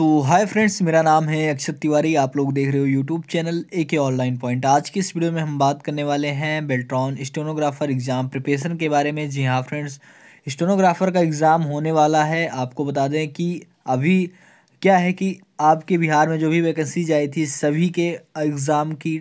तो hi friends, मेरा नाम है अक्षत तिवारी। आप लोग देख रहे हो यूट्यूब चैनल ए के ऑनलाइन पॉइंट आज की इस वीडियो में हम बात करने वाले हैं बेल्ट्रॉन स्टोनोग्राफर एग्ज़ाम प्रिपरेशन के बारे में। जी हाँ फ्रेंड्स स्टोनोग्राफर का एग्ज़ाम होने वाला है। आपको बता दें कि अभी क्या है कि आपके बिहार में जो भी वैकेंसीज आई थी, सभी के एग्ज़ाम की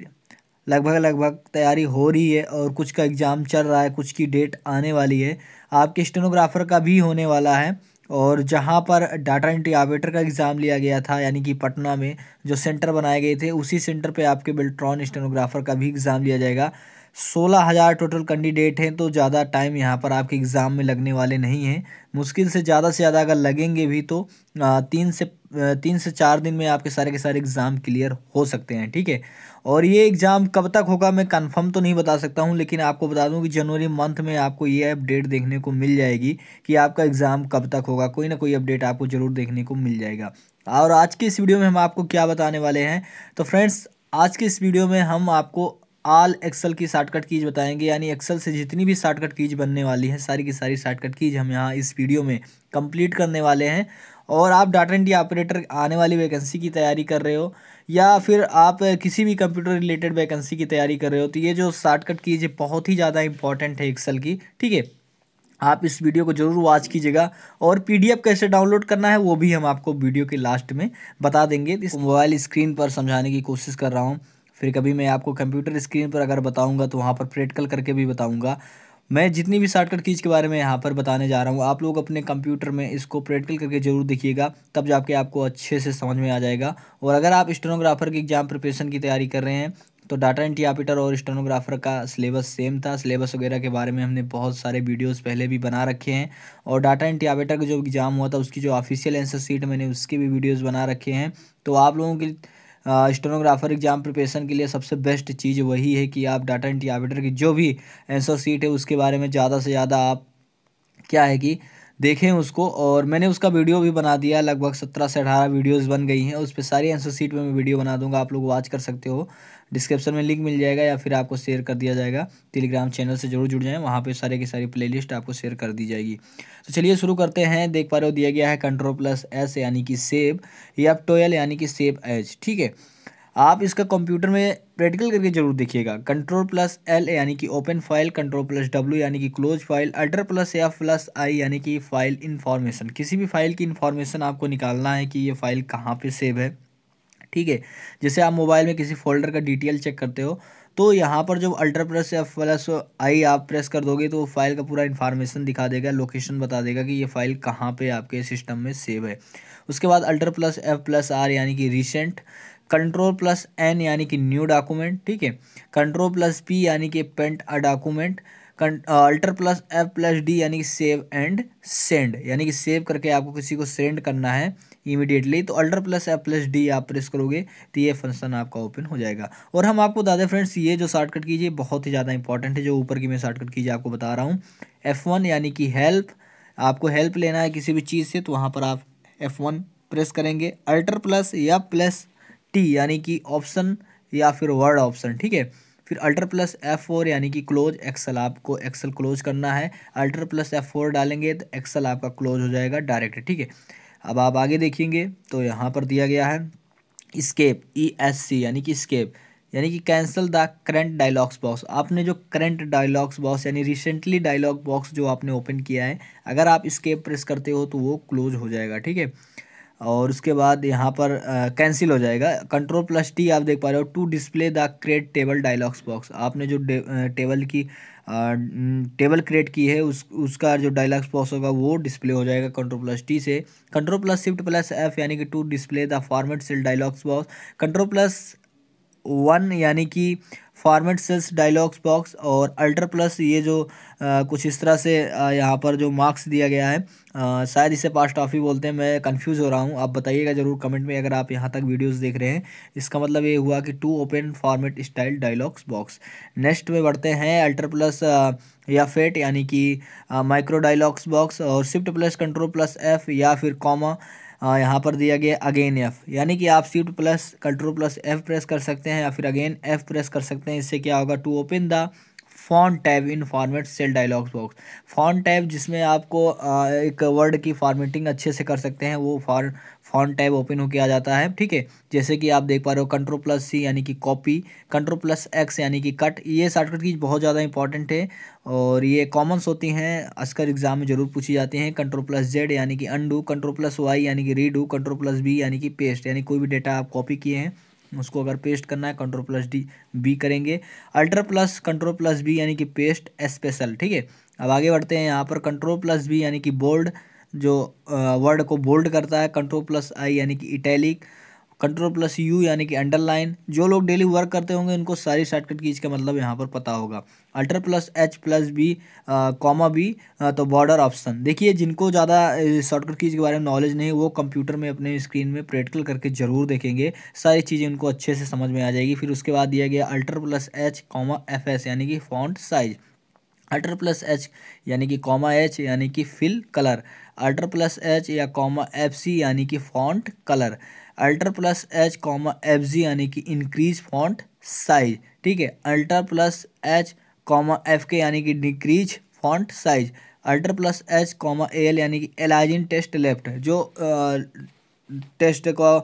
लगभग लगभग तैयारी हो रही है और कुछ का एग्ज़ाम चल रहा है, कुछ की डेट आने वाली है। आपके स्टेनोग्राफर का भी होने वाला है। और जहाँ पर डाटा एंट्री ऑपरेटर का एग्ज़ाम लिया गया था, यानी कि पटना में, जो सेंटर बनाए गए थे, उसी सेंटर पे आपके बिल्ट्रॉन स्टेनोग्राफर का भी एग्ज़ाम लिया जाएगा। सोलह हज़ार टोटल कैंडिडेट हैं तो ज़्यादा टाइम यहाँ पर आपके एग्ज़ाम में लगने वाले नहीं हैं। मुश्किल से ज़्यादा से ज़्यादा अगर लगेंगे भी तो तीन से तीन से चार दिन में आपके सारे के सारे एग्ज़ाम क्लियर हो सकते हैं, ठीक है? और ये एग्ज़ाम कब तक होगा मैं कंफर्म तो नहीं बता सकता हूँ, लेकिन आपको बता दूँ कि जनवरी मंथ में आपको ये अपडेट देखने को मिल जाएगी कि आपका एग्ज़ाम कब तक होगा। कोई ना कोई अपडेट आपको ज़रूर देखने को मिल जाएगा। और आज की इस वीडियो में हम आपको क्या बताने वाले हैं तो फ्रेंड्स आज की इस वीडियो में हम आपको आल एक्सल की शॉर्टकट कीज बताएँगे, यानी एक्सल से जितनी भी शॉर्टकट कीज बनने वाली है, सारी की सारी शॉर्टकट कीज हम यहाँ इस वीडियो में कंप्लीट करने वाले हैं। और आप डाटा एंट्री ऑपरेटर आने वाली वैकेंसी की तैयारी कर रहे हो, या फिर आप किसी भी कंप्यूटर रिलेटेड वैकेंसी की तैयारी कर रहे हो तो ये जो शॉर्टकट कीज बहुत ही ज़्यादा इंपॉर्टेंट है एक्सल की, ठीक है? आप इस वीडियो को ज़रूर वॉच कीजिएगा, और पीडीएफ कैसे डाउनलोड करना है, वो भी हम आपको वीडियो के लास्ट में बता देंगे। इस मोबाइल स्क्रीन पर समझाने की कोशिश कर रहा हूँ। फिर कभी मैं आपको कंप्यूटर स्क्रीन पर अगर बताऊँगा तो वहाँ पर प्रैक्टिकल करके भी बताऊँगा। मैं जितनी भी शॉर्टकट कीज के बारे में यहाँ पर बताने जा रहा हूँ, आप लोग अपने कंप्यूटर में इसको प्रैक्टिकल करके ज़रूर देखिएगा, तब जाके आपको अच्छे से समझ में आ जाएगा। और अगर आप स्टेनोग्राफर की एग्ज़ाम प्रिपरेशन की तैयारी कर रहे हैं तो डाटा एंट्री ऑपरेटर और स्टेनोग्राफर का सिलेबस सेम था। सिलेबस वगैरह के बारे में हमने बहुत सारे वीडियोस पहले भी बना रखे हैं। और डाटा एंट्री ऑपरेटर का जो एग्ज़ाम हुआ था, उसकी जो ऑफिशियल आंसर सीट मैंने, उसके भी वीडियोस बना रखे हैं। तो आप लोगों की स्टेनोग्राफर एग्ज़ाम प्रिपरेशन के लिए सबसे बेस्ट चीज़ वही है कि आप डाटा एंट्री ऑपरेटर की जो भी आंसर सीट है उसके बारे में ज़्यादा से ज़्यादा आप क्या है कि देखें उसको। और मैंने उसका वीडियो भी बना दिया लगभग सत्रह से अठारह वीडियोज़ बन गई हैं, उस पर सारी आंसर सीट में मैं वीडियो बना दूँगा, आप लोग वॉच कर सकते हो। डिस्क्रिप्शन में लिंक मिल जाएगा या फिर आपको शेयर कर दिया जाएगा। टेलीग्राम चैनल से ज़रूर जुड़ जाएँ, वहाँ पर सारे की सारी प्लेलिस्ट आपको शेयर कर दी जाएगी। तो चलिए शुरू करते हैं। देख पा रहे हो दिया गया है कंट्रोल प्लस एस यानी कि सेव या टोयल यानी कि सेव एच ठीक है? आप इसका कंप्यूटर में प्रैक्टिकल करके ज़रूर देखिएगा। कंट्रोल प्लस एल यानी कि open file control plus W यानी कि close file alter plus F plus I यानी कि फ़ाइल इन्फॉर्मेशन किसी भी फ़ाइल की इन्फॉर्मेशन आपको निकालना है कि ये फ़ाइल कहाँ पे सेव है। ठीक है? जैसे आप मोबाइल में किसी फोल्डर का डिटेल चेक करते हो तो यहाँ पर जब अल्टर प्लस या प्लस आई आप प्रेस कर दोगे तो फ़ाइल का पूरा इन्फॉर्मेशन दिखा देगा, लोकेशन बता देगा कि ये फ़ाइल कहाँ पे आपके सिस्टम में सेव है। उसके बाद alter plus F plus R यानी कि रिसेंट, कंट्रोल प्लस एन यानी कि न्यू डॉक्यूमेंट, ठीक है? कंट्रोल प्लस पी यानी कि print a document alter plus F plus D यानी कि सेव एंड सेंड, यानी कि सेव करके आपको किसी को सेंड करना है। इमीडिएटली तो alter plus F plus D आप प्रेस करोगे तो ये फ़ंक्शन आपका ओपन हो जाएगा। और हम आपको बता दें फ्रेंड्स ये जो शॉर्टकट कीजिए, बहुत ही ज़्यादा इंपॉर्टेंट है, जो ऊपर की मैं शॉर्टकट कीजिए, आपको बता रहा हूँ। एफ़ वन यानी कि हेल्प आपको हेल्प लेना है किसी भी चीज़ से तो वहाँ पर आप एफ़ वन प्रेस करेंगे। अल्टर प्लस या प्लस टी यानी कि ऑप्शन या फिर वर्ड ऑप्शन ठीक है? फिर अल्टर प्लस एफ़ फोर यानी कि क्लोज एक्सल आपको एक्सल क्लोज करना है। अल्टर प्लस एफ़ फोर डालेंगे तो एक्सल आपका क्लोज हो जाएगा डायरेक्ट ठीक है? अब आप आगे देखेंगे तो यहाँ पर दिया गया है स्केप ई एस सी यानी कि स्केप यानी कि cancel the current dialogs box आपने जो करंट डायलॉग्स बॉक्स यानी रिसेंटली डायलॉग बॉक्स जो आपने ओपन किया है, अगर आप स्केप प्रेस करते हो तो वो क्लोज हो जाएगा, ठीक है? और उसके बाद यहाँ पर कैंसिल हो जाएगा। कंट्रोल प्लस टी आप देख पा रहे हो। To display the create table dialogs box आपने जो टेबल की टेबल क्रिएट की है, उस, उसका जो डायलॉग्स बॉक्स होगा, वो डिस्प्ले हो जाएगा कंट्रोल प्लस टी से। Control plus shift plus F यानी कि to display the format cell dialogs box control plus one यानी कि फॉर्मेट सेल्स डायलॉग्स बॉक्स और अल्टर प्लस ये जो आ, कुछ इस तरह से यहाँ पर जो मार्क्स दिया गया है आ, शायद इसे पास टॉफी बोलते हैं मैं कंफ्यूज हो रहा हूँ। आप बताइएगा ज़रूर कमेंट में अगर आप यहाँ तक वीडियोस देख रहे हैं। इसका मतलब ये हुआ कि to open format style dialogs box next में बढ़ते हैं अल्टर प्लस या फेट यानी कि माइक्रो डायलॉग्स बॉक्स और shift plus control plus F या फिर कॉमा यहाँ पर दिया गया अगेन एफ़ यानी कि आप seat plus control plus F press कर सकते हैं या फिर अगेन एफ़ प्रेस कर सकते हैं। इससे क्या होगा? To open the font tab in format cell dialogs box font tab जिसमें आपको एक वर्ड की फॉर्मेटिंग अच्छे से कर सकते हैं। वो फॉर फॉन्ट टैब ओपन होकर आ जाता है, ठीक है? जैसे कि आप देख पा रहे हो कंट्रोल प्लस सी यानी कि कॉपी कंट्रोल प्लस एक्स यानी कि कट ये शॉर्टकट की बहुत ज़्यादा इंपॉर्टेंट है और ये कॉमन्स होती हैं, अस्कर एग्ज़ाम में ज़रूर पूछी जाती हैं कंट्रोल प्लस जेड यानी कि अनडू कंट्रोल प्लस वाई यानी कि रीडू कंट्रोल प्लस बी यानी कि पेस्ट यानी कोई भी डेटा आप कॉपी किए हैं, उसको अगर पेस्ट करना है कंट्रोल प्लस डी बी करेंगे। Ultra plus control plus B यानी कि पेस्ट स्पेशल ठीक है? अब आगे बढ़ते हैं, यहाँ पर कंट्रोल प्लस बी यानी कि बोल्ड जो वर्ड को बोल्ड करता है कंट्रोल प्लस आई यानी कि इटैलिक कंट्रोल प्लस यू यानी कि अंडरलाइन जो लोग डेली वर्क करते होंगे, उनको सारी शॉर्टकट कीज का मतलब यहाँ पर पता होगा। Alter plus H plus B comma B तो बॉर्डर ऑप्शन देखिए, जिनको ज़्यादा शॉर्टकट कीज के बारे में नॉलेज नहीं वो कंप्यूटर में अपने स्क्रीन में प्रैक्टिकल करके ज़रूर देखेंगे। सारी चीज़ें उनको अच्छे से समझ में आ जाएगी। फिर उसके बाद दिया गया alter plus H comma F S यानी कि font size alter plus H, यानी कि कॉमा एच, यानी कि fill colour. Alter plus H या कॉमा एफ़ सी, यानी कि font colour. Alter plus H, comma F G, यानी कि इंक्रीज फॉन्ट साइज़ ठीक है? Alter plus H, comma F K, यानी कि decrease font size alter plus H, comma L, यानी कि एलाइजिन टेस्ट लेफ़्ट जो टेस्ट का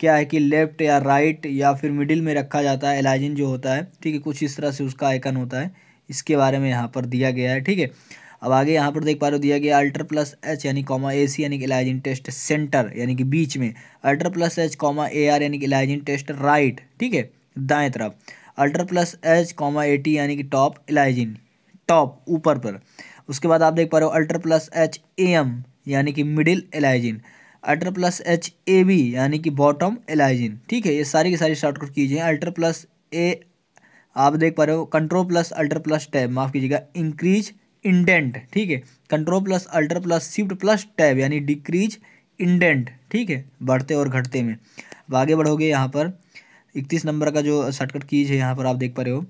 क्या है कि लेफ़्ट या राइट या फिर मिडिल में रखा जाता है एलाइजिन जो होता है। ठीक है? कुछ इस तरह से उसका आइकन होता है। इसके बारे में यहाँ पर दिया गया है, ठीक है? अब आगे यहाँ पर देख पा रहे हो, दिया गया अल्ट्रा प्लस एच यानी कॉमा ए सी यानी कि इलाइजिन टेस्ट सेंटर यानी कि बीच में। Ultra plus H comma A R यानी कि इलाइजिन टेस्ट राइट, ठीक है? दाएँ तरफ़। Ultra plus H comma A T यानी कि टॉप इलाइजिन टॉप, ऊपर पर। उसके बाद आप देख पा रहे हो ultra plus H A M यानी कि middle align ultra plus H A B यानी कि बॉटम एलाइजिन ठीक है? ये सारी की सारी शॉर्टकट कीजिए। अल्टर प्लस ए आप देख पा रहे हो control plus alter plus tab माफ़ कीजिएगा इंक्रीज इंडेंट ठीक है? Control plus alter plus shift plus tab यानी डिक्रीज इंडेंट ठीक है? बढ़ते और घटते में। अब आगे बढ़ोगे यहाँ पर, इकतीस नंबर का जो शॉर्टकट कीज है, यहाँ पर आप देख पा रहे हो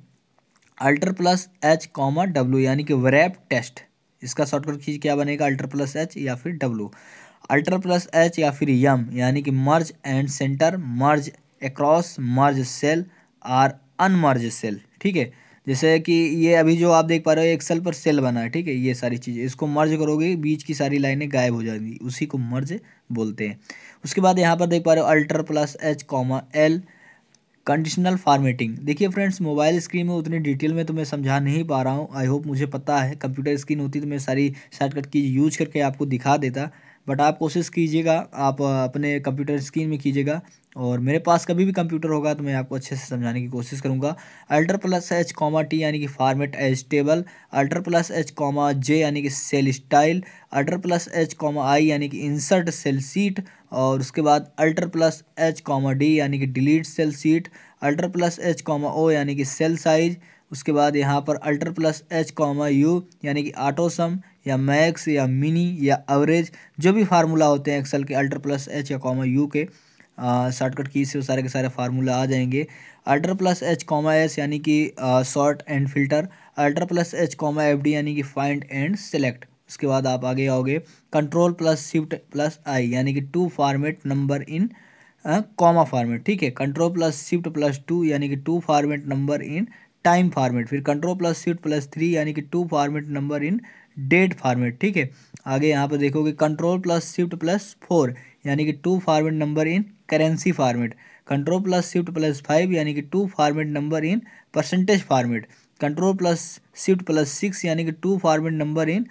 alter plus H comma W यानी कि वैप टेस्ट इसका शॉर्टकट कीज क्या बनेगा अल्टर प्लस एच या फिर डब्ल्यू अल्टर प्लस एच या फिर यम यानी कि merge and center merge across merge cell or unmerge cell ठीक है? जैसे कि ये अभी जो आप देख पा रहे हो एक्सेल पर सेल बना है, ठीक है? ये सारी चीज़ें, इसको मर्ज करोगे, बीच की सारी लाइनें गायब हो जाएँगी, उसी को मर्ज बोलते हैं। उसके बाद यहाँ पर देख पा रहे हो alt plus H comma L conditional formatting देखिए फ्रेंड्स मोबाइल स्क्रीन में उतनी डिटेल में तो मैं समझा नहीं पा रहा हूँ। आई होप मुझे पता है कंप्यूटर स्क्रीन होती तो मैं सारी शॉर्टकट की यूज़ करके आपको दिखा देता। बट आप कोशिश कीजिएगा, आप अपने कंप्यूटर स्क्रीन में कीजिएगा और मेरे पास कभी भी कंप्यूटर होगा तो मैं आपको अच्छे से समझाने की कोशिश करूँगा। Alter plus H comma T यानी कि format as table, alter plus H comma J यानी कि cell style, alter plus H comma I यानी कि इंसर्ट सेल सीट और उसके बाद alter plus H comma D यानी कि delete cell sheet, alter plus H comma O यानी कि सेल साइज़, उसके बाद यहाँ पर alter plus H comma U यानी कि आटोसम या मैक्स या मिनी या एवरेज, जो भी फार्मूला होते हैं एक्सेल के, अल्टर प्लस एच या कॉमा यू के शॉर्टकट की से सारे के सारे फार्मूला आ जाएँगे। Alter plus H comma S यानी कि sort and filter, ultra plus H comma F D यानी कि फाइंड एंड सेलेक्ट। उसके बाद आप आगे आओगे, control plus shift plus I यानी कि to format number in comma format, ठीक है? Control plus shift plus two यानी कि to format number in, time format, फिर control plus shift plus three यानी कि to format number in date format, ठीक है? आगे यहाँ पर देखोगे control plus shift plus four यानी कि to format number in currency format control plus shift plus five यानी कि to format number in percentage format control plus shift plus six यानी कि to format number in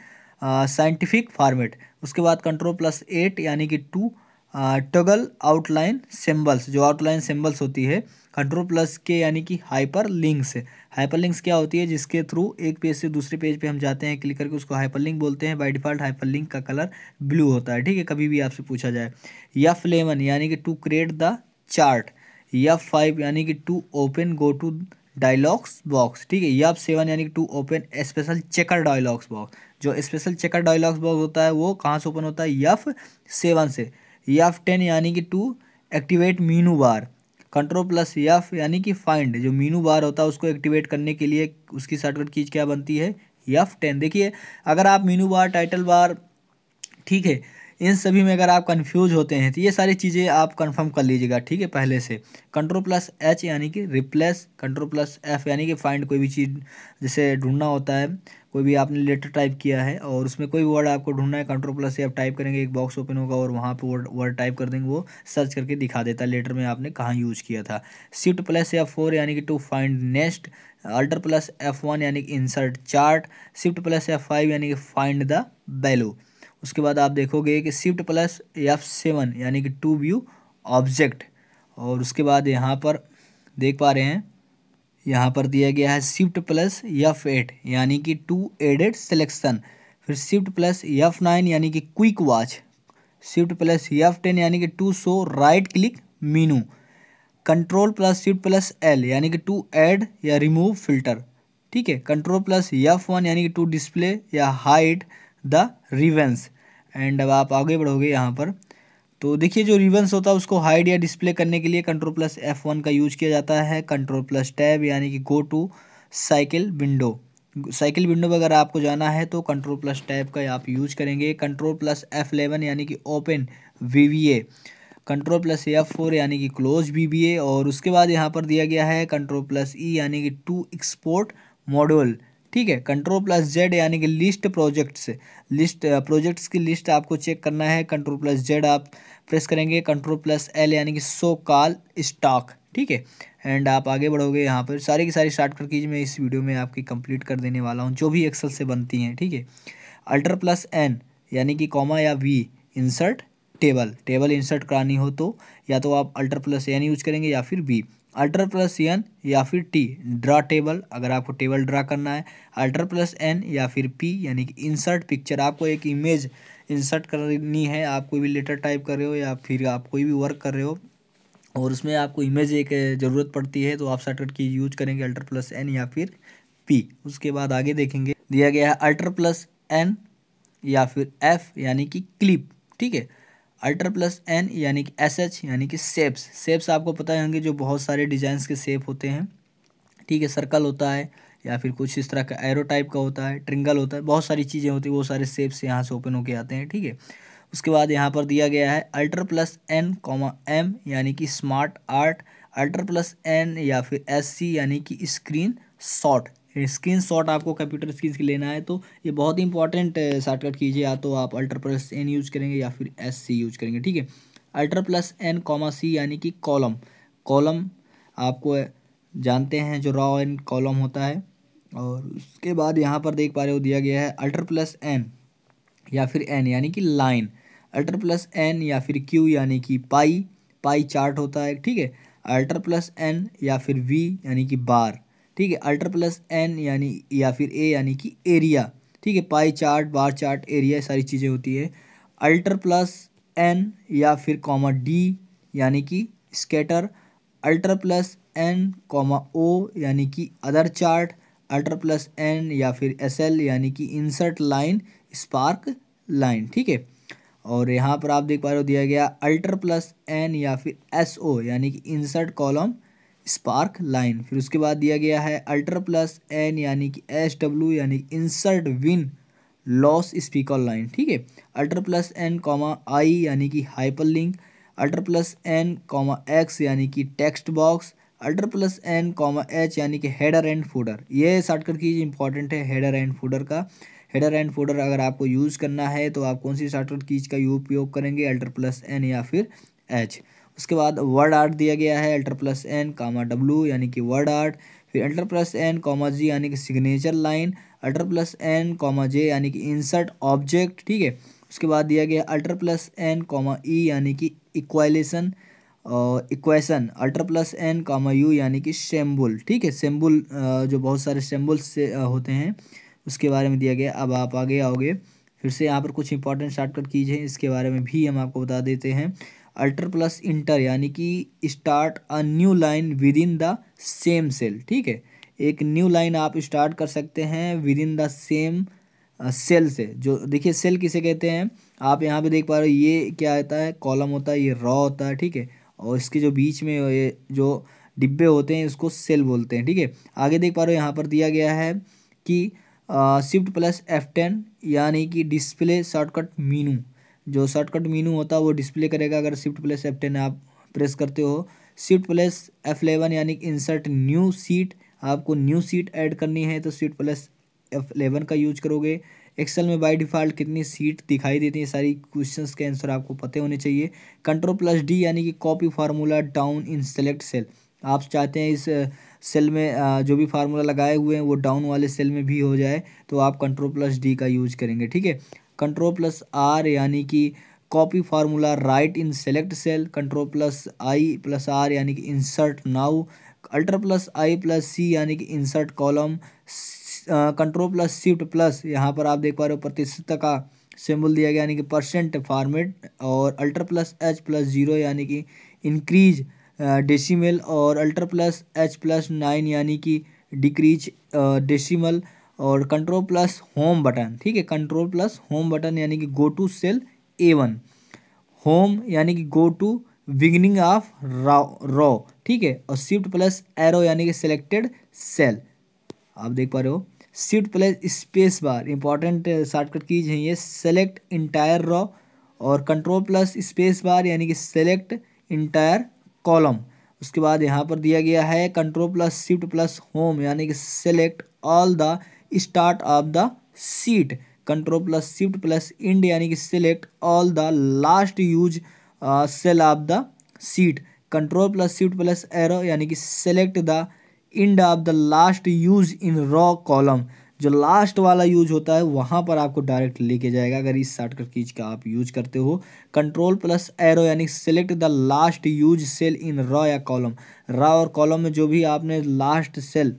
scientific format उसके बाद control plus eight यानी कि to toggle outline symbols जो outline symbols होती है कंट्रोल प्लस के यानी कि हाइपर लिंक्स हाइपर लिंक्स क्या होती है? जिसके थ्रू एक पेज से दूसरे पेज पे हम जाते हैं क्लिक करके उसको हाइपर लिंक बोलते हैं। बाय डिफ़ॉल्ट हाइपर लिंक का कलर ब्लू होता है, ठीक है? कभी भी आपसे पूछा जाए। यफ लेवन यानी कि to create the chart F five यानी कि to open go to dialogs box ठीक है? यफ सेवन यानी कि to open special checker dialogs box जो स्पेशल चेकर डायलॉग्स बॉक्स होता है, वो कहाँ से ओपन होता है? यफ सेवन से। यफ टेन यानी कि to activate menu bar control plus F यानी कि फाइंड जो मीनू बार होता है, उसको एक्टिवेट करने के लिए उसकी शॉर्टकट कीज क्या बनती है? यफ टेन देखिए, अगर आप मीनू बार टाइटल बार ठीक है, इन सभी में अगर आप कंफ्यूज होते हैं तो ये सारी चीज़ें आप कंफर्म कर लीजिएगा, ठीक है, पहले से। कंट्रोल प्लस एच यानी कि रिप्लेस कंट्रोल प्लस एफ़ यानी कि फाइंड कोई भी चीज़ जैसे ढूंढना होता है कोई भी आपने लेटर टाइप किया है और उसमें कोई वर्ड आपको ढूंढना है कंट्रोल प्लस से आप टाइप करेंगे, एक बॉक्स ओपन होगा और वहाँ पर वर्ड वर्ड टाइप कर देंगे, वो सर्च करके दिखा देता है लेटर में आपने कहाँ यूज़ किया था। शिफ्ट प्लस एफ़ फोर यानी कि to find next alter plus F one यानी कि insert chart shift plus F five यानी कि फाइंड द वैल्यू उसके बाद आप देखोगे कि शिफ्ट प्लस एफ़ सेवन यानी कि टू व्यू ऑब्जेक्ट और उसके बाद यहाँ पर देख पा रहे हैं यहाँ पर दिया गया है शिफ्ट प्लस यफ एट यानी कि टू एडेड सिलेक्शन फिर शिफ्ट प्लस यफ नाइन यानी कि quick watch shift plus F ten यानी कि to show right click menu control plus shift plus L यानी कि टू ऐड या रिमूव फ़िल्टर ठीक है? कंट्रोल प्लस यफ वन यानी कि टू डिस्प्ले या हाइड द रिवेंस एंड अब आप आगे बढ़ोगे यहाँ पर। तो देखिए, जो रिवंस होता है, उसको हाइड या डिस्प्ले करने के लिए कंट्रोल प्लस एफ़ वन का यूज़ किया जाता है। कंट्रोल प्लस टैब यानी कि go to cycle window cycle window में अगर आपको जाना है तो कंट्रोल प्लस टैब का आप यूज़ करेंगे। कंट्रोल प्लस एफ़ एलेवन यानी कि open V V A control plus F four यानी कि क्लोज वी वी ए और उसके बाद यहाँ पर दिया गया है कंट्रोल प्लस ई यानी कि टू एक्सपोर्ट मॉड्यूल ठीक है कंट्रोल प्लस जेड यानी कि लिस्ट प्रोजेक्ट्स लिस्ट प्रोजेक्ट्स की लिस्ट आपको चेक करना है। कंट्रोल प्लस जेड आप प्रेस करेंगे कंट्रोल प्लस एल यानी कि सो कॉल स्टॉक ठीक है? एंड आप आगे बढ़ोगे यहाँ पर, सारी की सारी शॉर्टकट कीजिए, मैं इस वीडियो में आपकी कंप्लीट कर देने वाला हूँ, जो भी एक्सल से बनती हैं, ठीक है? अल्टर प्लस एन यानी कि कॉमा या V insert table table insert करानी हो तो या तो आप अल्टर प्लस एन यूज़ करेंगे या फिर बी अल्टर प्लस एन या फिर टी ड्रा टेबल अगर आपको टेबल ड्रा करना है अल्टर प्लस एन या फिर पी यानी कि इंसर्ट पिक्चर आपको एक इमेज इंसर्ट करनी है, आप कोई भी लेटर टाइप कर रहे हो या फिर आप कोई भी वर्क कर रहे हो और उसमें आपको इमेज एक ज़रूरत पड़ती है तो आप शॉर्टकट की यूज़ करेंगे अल्टर प्लस एन या फिर पी उसके बाद आगे देखेंगे। दिया गया है अल्टर प्लस एन या फिर एफ़ यानी कि क्लिप ठीक है? अल्टर प्लस एन यानी कि एस एच यानी कि सेप्स सेप्स आपको पता होंगे जो बहुत सारे डिजाइंस के सेप होते हैं, ठीक है? सर्कल होता है या फिर कुछ इस तरह का एरो टाइप का होता है ट्रिंगल होता है, बहुत सारी चीज़ें होती हैं, वो सारे सेप्स यहाँ से ओपन होके आते हैं, ठीक है? उसके बाद यहाँ पर दिया गया है alter plus N comma M यानी कि smart art alter plus N या फिर एस सी यानी कि स्क्रीन शॉट स्क्रीन शॉट आपको कंप्यूटर स्क्रीन की लेना है तो ये बहुत ही इंपॉर्टेंट शॉर्टकट कीजिए, या तो आप अल्टर प्लस एन यूज़ करेंगे या फिर एस सी यूज़ करेंगे, ठीक है? Alter plus N comma C यानी कि कॉलम कॉलम आपको जानते हैं जो रॉ एन कॉलम होता है और उसके बाद यहाँ पर देख पा रहे हो दिया गया है अल्टर प्लस एन या फिर एन, यानी कि लाइन। अल्टर प्लस एन या फिर क्यू, यानी कि पाई। पाई चार्ट होता है, ठीक है? अल्टर प्लस एन या फिर वी, यानी कि बार। ठीक है? अल्टर प्लस एन, यानी, या फिर ए, यानी कि एरिया। ठीक है? Pie chart, bar chart, area सारी चीज़ें होती है। अल्टर प्लस एन या फिर कॉमा डी, यानी कि scatter. Alter plus N, comma O, यानी कि other chart. Alter plus N या फिर एस एल यानी कि इंसर्ट लाइन, स्पार्क लाइन, ठीक है? और यहाँ पर आप देख पा रहे हो दिया गया अल्टर प्लस एन या फिर एस ओ यानी कि इंसर्ट कॉलम, स्पार्क लाइन। फिर उसके बाद दिया गया है अल्ट्रा प्लस एन यानी कि एस डब्ल्यू यानी कि insert win loss speaker line, ठीक है? Alt plus N comma I यानी कि hyperlink alt plus N comma X यानी कि text box alt plus N comma H यानी कि हेडर एंड फूडर। ये शॉर्टकट की इंपॉर्टेंट है हेडर एंड फूडर का। हेडर एंड फूडर अगर आपको यूज़ करना है तो आप कौन सी शॉर्टकट कीज का उपयोग करेंगे, अल्टर प्लस एन या फिर एच। उसके बाद वर्ड आर्ट दिया गया है, alter plus N comma W यानी कि वर्ड आर्ट फिर alter plus N comma G यानी कि signature line alter plus N comma J यानी कि इंसर्ट ऑब्जेक्ट ठीक है? उसके बाद दिया गया alter plus N comma E यानी कि equation equation, alter plus N comma U यानी कि सेम्बुल। ठीक है, सेम्बुल जो बहुत सारे सेम्बुल से होते हैं, उसके बारे में दिया गया। अब आप आगे आओगे, फिर से यहाँ पर कुछ इंपॉर्टेंट शॉर्टकट कीजिए, इसके बारे में भी हम आपको बता देते हैं। अल्टर प्लस इंटर यानी कि start a new line within the same cell ठीक है, एक न्यू लाइन आप स्टार्ट कर सकते हैं within the same cell से। जो, देखिए सेल किसे कहते हैं? आप यहाँ पे देख पा रहे हो, ये क्या आता है? कॉलम होता है, ये रॉ होता है, ठीक है। और इसके जो बीच में ये जो डिब्बे होते हैं, इसको सेल बोलते हैं, ठीक है? आगे देख पा रहे हो, यहाँ पर दिया गया है कि शिफ्ट प्लस एफ़ टेन यानी कि डिस्प्ले शॉर्टकट मीनू जो शॉर्टकट मीनू होता है, वो डिस्प्ले करेगा। अगर शिफ्ट प्लस एफ़ टेन आप प्रेस करते हो शिफ्ट प्लस एफ़ एलेवन यानी कि इंसर्ट न्यू सीट आपको न्यू सीट ऐड करनी है तो शिफ्ट प्लस एफ़ एलेवन का यूज़ करोगे। एक्सेल में बाय डिफ़ॉल्ट कितनी सीट दिखाई देती है, सारी क्वेश्चंस के आंसर आपको पते होने चाहिए। कंट्रोल प्लस डी यानी कि copy formula down in select cell आप चाहते हैं इस सेल में जो भी फार्मूला लगाए हुए हैं, वो डाउन वाले सेल में भी हो जाए तो आप कंट्रोल प्लस डी का यूज़ करेंगे, ठीक है? कंट्रोल प्लस आर यानी कि copy formula right in select cell control plus I plus R यानी कि insert now alter plus I plus C यानी कि insert column control plus shift plus यहाँ पर आप देख पा रहे हो प्रतिशत का सिंबल दिया गया, यानी कि परसेंट फॉर्मेट और alter plus H plus zero यानी कि इंक्रीज डेसिमल और alter plus H plus nine यानी कि डिक्रीज डेसिमल और कंट्रोल प्लस होम बटन ठीक है? कंट्रोल प्लस होम बटन यानी कि go to cell A one home यानी कि go to beginning of row ठीक है? और शिफ्ट प्लस एरो यानी कि सिलेक्टेड सेल आप देख पा रहे हो? Shift plus space bar important shortcut keys है ये सेलेक्ट इंटायर रॉ और कंट्रोल प्लस स्पेस बार यानी कि सेलेक्ट इंटायर कॉलम उसके बाद यहाँ पर दिया गया है control plus shift plus home यानी कि select all the start of the sheet control plus shift plus end यानी कि select all the last use cell of the sheet control plus shift plus arrow यानी कि select the end of the last use in row column जो लास्ट वाला use होता है, वहाँ पर आपको डायरेक्ट लेके जाएगा। अगर इस शॉर्टकट कीज का आप यूज़ करते हो कंट्रोल प्लस एरो यानी select the last use cell in row या कॉलम रॉ और कॉलम में जो भी आपने लास्ट सेल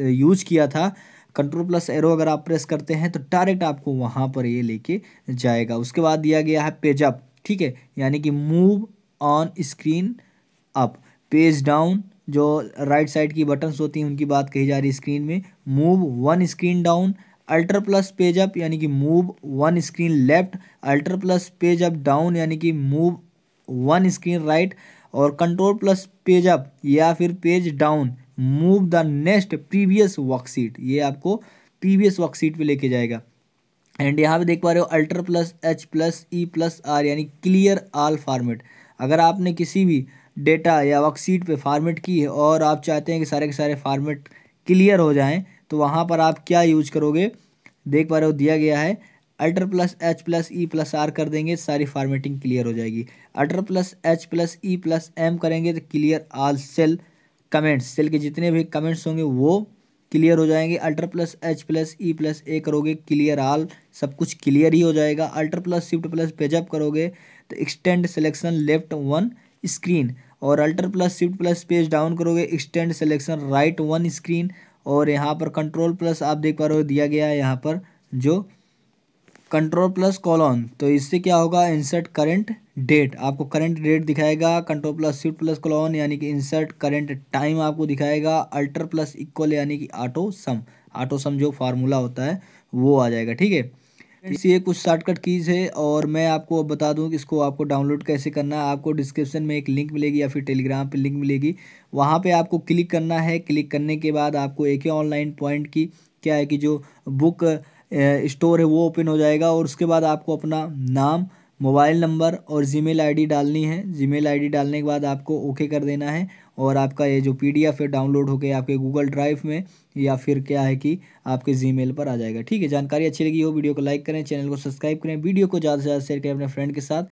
यूज़ किया था कंट्रोल प्लस एरो अगर आप प्रेस करते हैं तो डायरेक्ट आपको वहाँ पर ये लेके जाएगा। उसके बाद दिया गया है पेज अप ठीक है? यानी कि move on screen up page down जो राइट साइड की बटन्स होती हैं, उनकी बात कही जा रही है स्क्रीन में। Move one screen down alter plus page up यानी कि move one screen left ultra plus page up down यानी कि मूव वन स्क्रीन राइट और कंट्रोल प्लस पेज अप या फिर page down move the next previous worksheet ये आपको previous worksheet पे लेके जाएगा। एंड यहाँ पे देख पा रहे हो ultra plus H plus E plus R यानी क्लियर आल फॉर्मेट अगर आपने किसी भी डेटा या वर्कशीट पे फॉर्मेट की है और आप चाहते हैं कि सारे के सारे फॉर्मेट क्लियर हो जाएँ तो वहाँ पर आप क्या यूज़ करोगे? देख पा रहे हो दिया गया है, alter plus H plus E plus R कर देंगे, सारी फॉर्मेटिंग क्लियर हो जाएगी। Alter plus H plus E plus M करेंगे तो clear all cell comments, cell के जितने भी कमेंट्स होंगे वो क्लियर हो जाएँगे। Alter plus H plus E plus A करोगे, क्लियर आल सब कुछ क्लियर ही हो जाएगा। Alter plus shift plus page up करोगे तो extend selection left one screen. और alter plus, shift plus page down करोगे extend selection right one screen और यहाँ पर कंट्रोल प्लस आप देख पा रहे हो दिया गया है यहाँ पर जो कंट्रोल प्लस कॉलॉन तो इससे क्या होगा? इंसर्ट करंट डेट आपको करंट डेट दिखाएगा control plus shift plus colon यानी कि इंसर्ट करंट टाइम आपको दिखाएगा, अल्टर प्लस इक्वल यानी कि ऑटो सम ऑटो सम जो फार्मूला होता है, वो आ जाएगा, ठीक है? इसी कुछ शॉर्टकट कीज़ है और मैं आपको अब बता दूँ कि इसको आपको डाउनलोड कैसे करना है। आपको डिस्क्रिप्शन में एक लिंक मिलेगी या फिर टेलीग्राम पे लिंक मिलेगी। वहाँ पे आपको क्लिक करना है। क्लिक करने के बाद आपको एक ही ऑनलाइन पॉइंट की क्या है कि जो बुक स्टोर है वो ओपन हो जाएगा और उसके बाद आपको अपना नाम मोबाइल नंबर और जीमेल आईडी डालनी है। जीमेल आईडी डालने के बाद आपको ओके कर देना है। और आपका ये जो पी डी एफ़ है डाउनलोड होकर आपके गूगल ड्राइव में या फिर क्या है कि आपके जीमेल पर आ जाएगा। ठीक है, जानकारी अच्छी लगी हो, वीडियो को लाइक करें, चैनल को सब्सक्राइब करें, वीडियो को ज़्यादा से ज़्यादा शेयर करें अपने फ्रेंड के साथ।